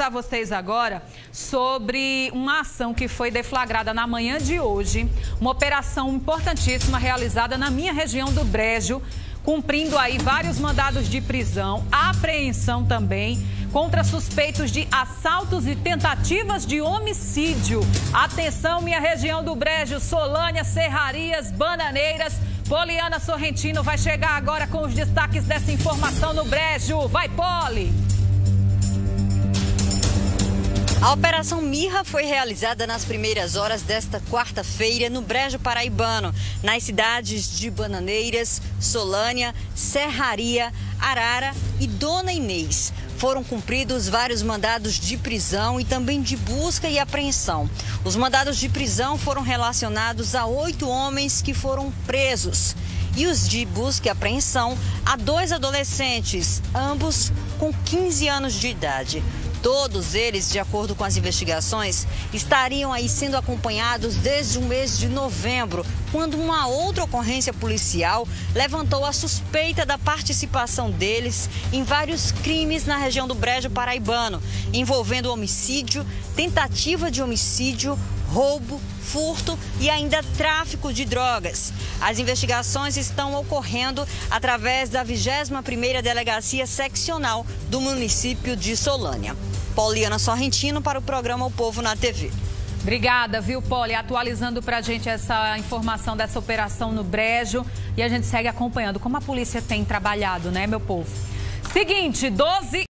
a vocês agora sobre uma ação que foi deflagrada na manhã de hoje, uma operação importantíssima realizada na minha região do Brejo, cumprindo aí vários mandados de prisão, apreensão também contra suspeitos de assaltos e tentativas de homicídio. Atenção, minha região do Brejo, Solânia, Serrarias, Bananeiras. Poliana Sorrentino vai chegar agora com os destaques dessa informação no Brejo. Vai, Poli! A Operação Mirra foi realizada nas primeiras horas desta quarta-feira no Brejo Paraibano, nas cidades de Bananeiras, Solânia, Serraria, Arara e Dona Inês. Foram cumpridos vários mandados de prisão e também de busca e apreensão. Os mandados de prisão foram relacionados a oito homens que foram presos e os de busca e apreensão a dois adolescentes, ambos com 15 anos de idade. Todos eles, de acordo com as investigações, estariam aí sendo acompanhados desde o mês de novembro, quando uma outra ocorrência policial levantou a suspeita da participação deles em vários crimes na região do Brejo Paraibano, envolvendo homicídio, tentativa de homicídio, roubo, furto e ainda tráfico de drogas. As investigações estão ocorrendo através da 21ª Delegacia Seccional do município de Solânia. Poliana Sorrentino para o programa O Povo na TV. Obrigada, viu, Poli? Atualizando pra gente essa informação dessa operação no Brejo. E a gente segue acompanhando como a polícia tem trabalhado, né, meu povo? Seguinte, 12